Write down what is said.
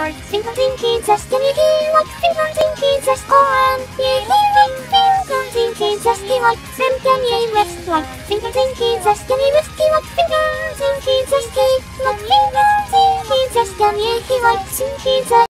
heart, finger dinky, just give me here, like finger dinky, just go on. Yeah, here, finger dinky, just give like, them can ye rest, like finger dinky, just give me risky like finger dinky, just give, like finger dinky, just can ye, like, dinky, just